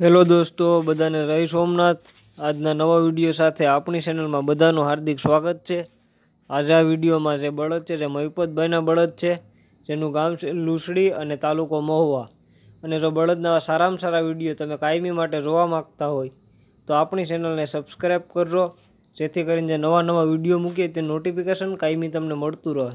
Hello દોસ્તો, બધાને રહી સોમનાથ. આજના નવા વીડિયો સાથે આપણી ચેનલમાં બધાનું હાર્દિક સ્વાગત છે. આજે આ વિડીયોમાં જે બળદ છે જે મહિપતભાઈના બળદ છે, જેનું ગામ છે લુસડી અને તાલુકો મહુવા. અને જો બળદના સારામાં સારા વીડિયો તમે કાયમી માટે જોવા માગતા હોય, તો આપણી ચેનલને સબસ્ક્રાઈબ કરજો, જેથી કરીને જે નવા નવા વીડિયો મૂકીએ તે નોટિફિકેશન કાયમી તમને મળતું રહે.